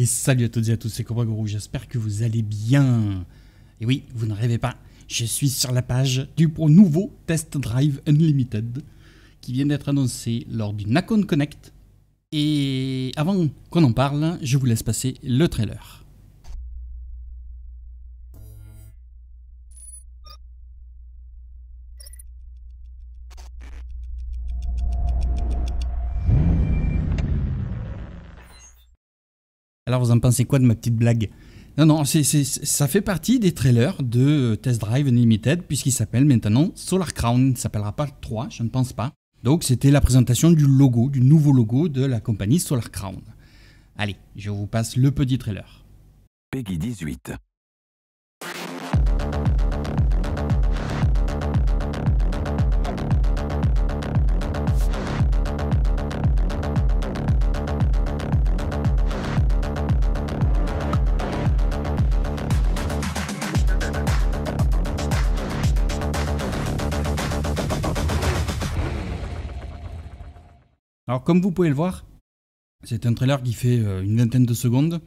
Et salut à toutes et à tous, c'est Cobra Guru, j'espère que vous allez bien. Et oui, vous ne rêvez pas, je suis sur la page du nouveau Test Drive Unlimited qui vient d'être annoncé lors du Nacon Connect. Et avant qu'on en parle, je vous laisse passer le trailer. Alors vous en pensez quoi de ma petite blague? Non, non, ça fait partie des trailers de Test Drive Unlimited puisqu'il s'appelle maintenant Solar Crown. Il ne s'appellera pas 3, je ne pense pas. Donc c'était la présentation du logo, du nouveau logo de la compagnie Solar Crown. Allez, je vous passe le petit trailer. Peggy 18. Alors comme vous pouvez le voir, c'est un trailer qui fait euh, une vingtaine de secondes.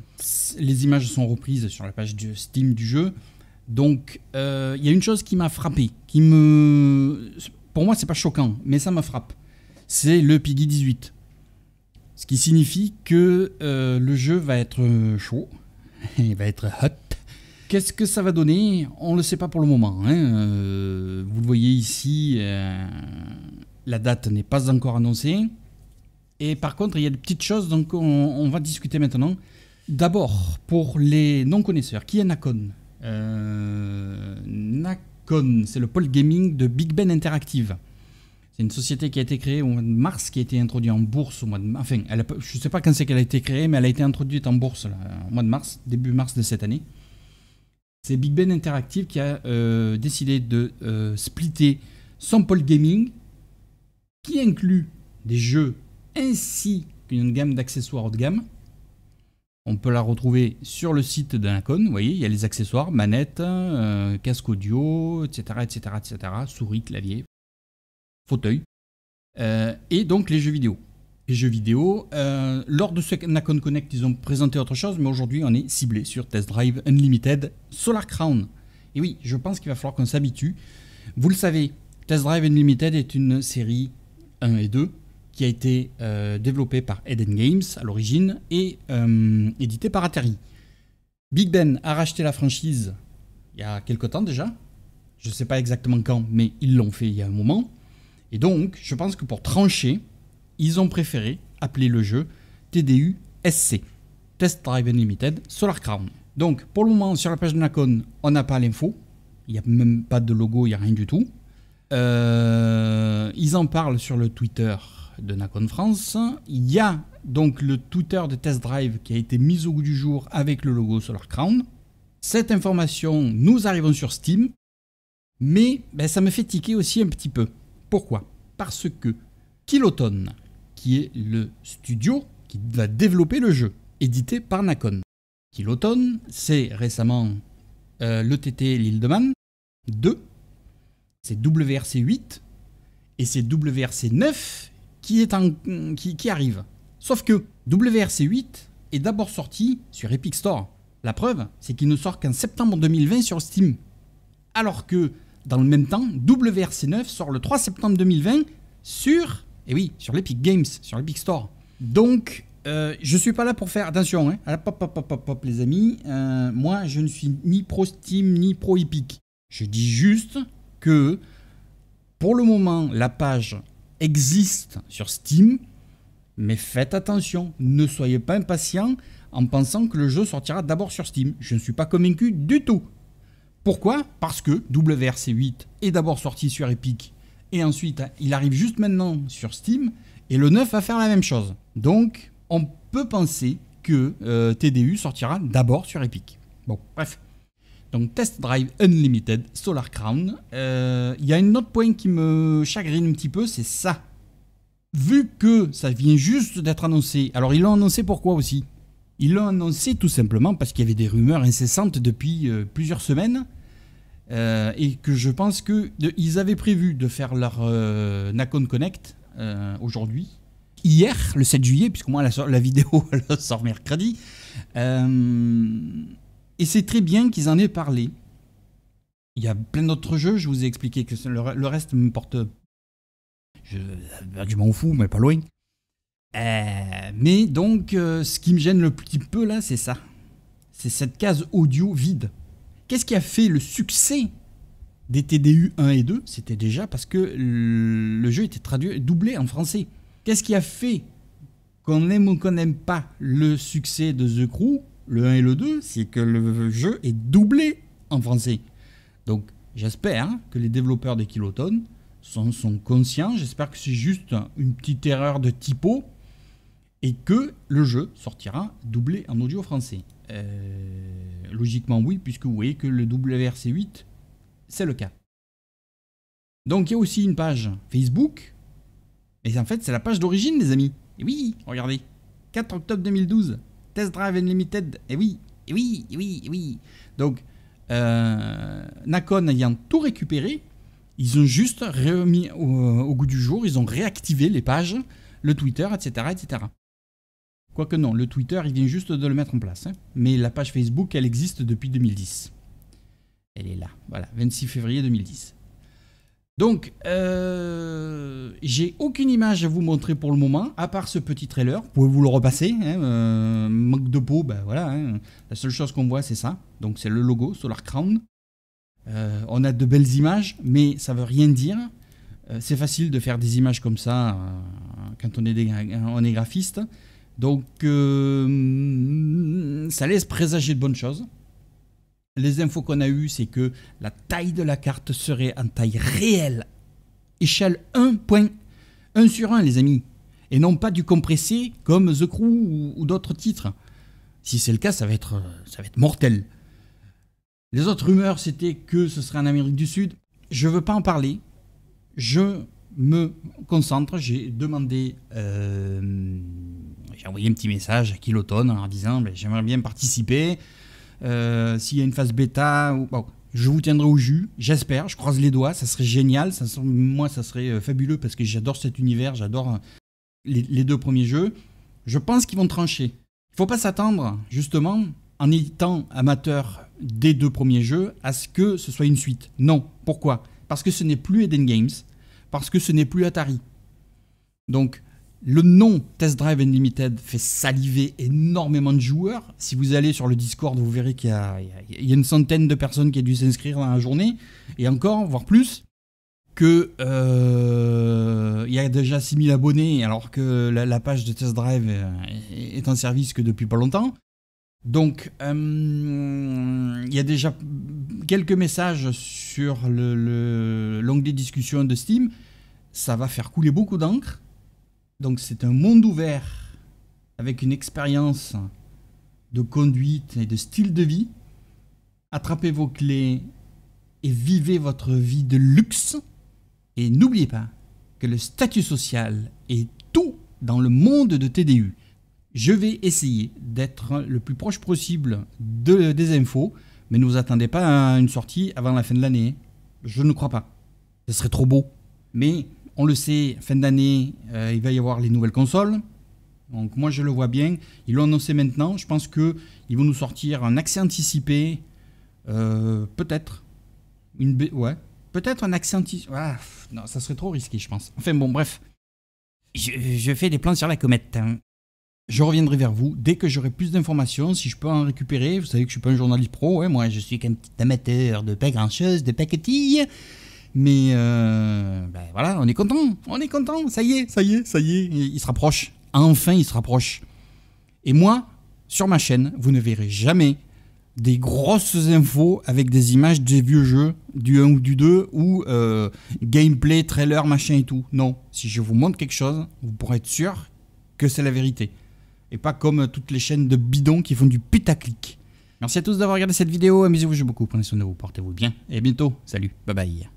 Les images sont reprises sur la page de Steam du jeu. Donc euh, il y a une chose qui m'a frappé, qui me... Pour moi c'est pas choquant, mais ça me frappe. C'est le Piggy 18. Ce qui signifie que euh, le jeu va être chaud, il va être hot. Qu'est-ce que ça va donner? On ne le sait pas pour le moment. Hein. vous le voyez ici, la date n'est pas encore annoncée. Et par contre, il y a des petites choses donc on, va discuter maintenant. D'abord, pour les non-connaisseurs, qui est Nacon? Euh, Nacon, c'est le pôle gaming de Big Ben Interactive. C'est une société qui a été créée au mois de mars, qui a été introduite en bourse au mois de Enfin, elle je ne sais pas quand c'est qu'elle a été créée, mais elle a été introduite en bourse au mois de mars, début mars de cette année. C'est Big Ben Interactive qui a euh, décidé de euh, splitter son pôle gaming, qui inclut des jeux ainsi qu'une gamme d'accessoires haut de gamme. On peut la retrouver sur le site de Vous voyez, il y a les accessoires, manette, euh, casque audio, etc., etc., etc., souris, clavier, fauteuil. Euh, et donc les jeux vidéo. Les jeux vidéo, euh, lors de ce Nacon Connect, ils ont présenté autre chose, mais aujourd'hui, on est ciblé sur Test Drive Unlimited Solar Crown. Et oui, je pense qu'il va falloir qu'on s'habitue. Vous le savez, Test Drive Unlimited est une série 1 et 2 qui a été euh, développé par Eden Games à l'origine et euh, édité par Atari. Big Ben a racheté la franchise il y a quelque temps déjà. Je ne sais pas exactement quand, mais ils l'ont fait il y a un moment. Et donc, je pense que pour trancher, ils ont préféré appeler le jeu TDU SC, Test Drive Unlimited Solar Crown. Donc, pour le moment, sur la page de Nacon, on n'a pas l'info. Il n'y a même pas de logo, il n'y a rien du tout. Euh, ils en parlent sur le Twitter de Nacon France. Il y a donc le Twitter de Test Drive qui a été mis au goût du jour avec le logo Solar Crown. Cette information, nous arrivons sur Steam, mais ben, ça me fait tiquer aussi un petit peu. Pourquoi? Parce que Kiloton, qui est le studio qui va développer le jeu, édité par Nacon. Kiloton, c'est récemment euh, le TT L'île de Man 2, c'est WRC 8 et c'est WRC 9 qui, est en, qui, arrive. Sauf que WRC8 est d'abord sorti sur Epic Store. La preuve, c'est qu'il ne sort qu'en septembre 2020 sur Steam. Alors que, dans le même temps, WRC9 sort le 3 septembre 2020 sur, eh oui, sur l'Epic Games, sur l'Epic Store. Donc, euh, je suis pas là pour faire attention, hein. Pop, pop, pop, pop, les amis. Euh, moi, je ne suis ni pro Steam ni pro Epic. Je dis juste que, pour le moment, la page existe sur Steam, mais faites attention, ne soyez pas impatient en pensant que le jeu sortira d'abord sur Steam. Je ne suis pas convaincu du tout. Pourquoi? Parce que WRC8 est d'abord sorti sur Epic et ensuite il arrive juste maintenant sur Steam et le 9 va faire la même chose. Donc on peut penser que euh, TDU sortira d'abord sur Epic. Bon, bref. Donc Test Drive Unlimited Solar Crown. Euh, il y a un autre point qui me chagrine un petit peu, c'est ça. Vu que ça vient juste d'être annoncé, alors ils l'ont annoncé pourquoi aussi? Ils l'ont annoncé tout simplement parce qu'il y avait des rumeurs incessantes depuis euh, plusieurs semaines. Euh, et que je pense qu'ils avaient prévu de faire leur Nacon Connect aujourd'hui, hier, le 7 juillet, puisque moi la, vidéo sort mercredi. Euh, et c'est très bien qu'ils en aient parlé. Il y a plein d'autres jeux, je vous ai expliqué que le, reste me porte. Je, je m'en fous, mais pas loin. Euh, mais donc, euh, ce qui me gêne le petit peu là, c'est ça. C'est cette case audio vide. Qu'est-ce qui a fait le succès des TDU 1 et 2 C'était déjà parce que le jeu était traduit, doublé en français. Qu'est-ce qui a fait qu'on aime ou qu'on n'aime pas le succès de The Crew, le 1 et le 2 C'est que le jeu est doublé en français. Donc, j'espère que les développeurs des Kiloton sont, sont conscients. J'espère que c'est juste une petite erreur de typo et que le jeu sortira doublé en audio français. Euh, logiquement oui, puisque vous voyez que le WRC8, c'est le cas. Donc il y a aussi une page Facebook, et en fait c'est la page d'origine les amis. Et oui, regardez, 4 octobre 2012, Test Drive Unlimited, et oui, et oui, et oui, et oui. Donc euh, Nakon ayant tout récupéré, ils ont juste remis au, au, goût du jour, ils ont réactivé les pages, le Twitter, etc. etc. Quoique non, le Twitter, il vient juste de le mettre en place. Hein. Mais la page Facebook, elle existe depuis 2010. Elle est là, voilà, 26 février 2010. Donc, euh, j'ai aucune image à vous montrer pour le moment, à part ce petit trailer. Vous pouvez vous le repasser. Hein, euh, manque de peau, ben voilà. Hein. La seule chose qu'on voit, c'est ça. Donc, c'est le logo Solar Crown. Euh, on a de belles images, mais ça veut rien dire. c'est facile de faire des images comme ça quand on est, on est graphiste. Donc, ça laisse présager de bonnes choses. Les infos qu'on a eues, c'est que la taille de la carte serait en taille réelle, échelle 1.1 sur 1, les amis, et non pas du compressé comme The Crew ou, d'autres titres. Si c'est le cas, ça va, être, ça va être mortel. Les autres rumeurs, c'était que ce serait en Amérique du Sud. Je ne veux pas en parler. Je me concentre. J'ai demandé euh, j'ai envoyé un petit message à Kiloton en leur disant ben, j'aimerais bien participer. Euh, s'il y a une phase bêta, bon, je vous tiendrai au jus, j'espère, je croise les doigts, ça serait génial, ça moi ça serait euh, fabuleux parce que j'adore cet univers, j'adore euh, les, deux premiers jeux. Je pense qu'ils vont trancher. Il faut pas s'attendre, justement, en étant amateur des deux premiers jeux, à ce que ce soit une suite. Non. Pourquoi? Parce que ce n'est plus Eden Games, parce que ce n'est plus Atari. Donc, le nom Test Drive Unlimited fait saliver énormément de joueurs. Si vous allez sur le Discord, vous verrez qu'il y, a une centaine de personnes qui ont dû s'inscrire dans la journée, et encore, voire plus, que euh, il y a déjà 6000 abonnés, alors que la, page de Test Drive est en service que depuis pas longtemps. Donc, euh, il y a déjà quelques messages sur l'onglet le, discussion de Steam. Ça va faire couler beaucoup d'encre. Donc c'est un monde ouvert avec une expérience de conduite et de style de vie. Attrapez vos clés et vivez votre vie de luxe. Et n'oubliez pas que le statut social est tout dans le monde de TDU. Je vais essayer d'être le plus proche possible de, des infos, mais ne vous attendez pas à une sortie avant la fin de l'année. Je ne crois pas. Ce serait trop beau. Mais on le sait, fin d'année, euh, il va y avoir les nouvelles consoles. Donc moi je le vois bien. Ils l'ont annoncé maintenant. Je pense qu'ils vont nous sortir un accès anticipé. Euh, peut-être. Une ouais. Peut-être un accès anticipé. Ah, non, ça serait trop risqué, je pense. Enfin bon, bref. Je, fais des plans sur la comète. Hein. Je reviendrai vers vous dès que j'aurai plus d'informations, si je peux en récupérer. Vous savez que je suis pas un journaliste pro, moi je suis qu'un petit amateur de pas grand chose, de paquetilles. Mais euh, ben voilà, on est content, on est content, ça y est, ça y est, ça y est, il se rapproche. Enfin, il se rapproche. Et moi, sur ma chaîne, vous ne verrez jamais des grosses infos avec des images des vieux jeux, du 1 ou du 2, ou euh, gameplay, trailer, machin et tout. Non, si je vous montre quelque chose, vous pourrez être sûr que c'est la vérité. Et pas comme toutes les chaînes de bidons qui font du putaclic. Merci à tous d'avoir regardé cette vidéo, amusez-vous, beaucoup, prenez soin de vous, portez-vous bien, et à bientôt, salut, bye bye.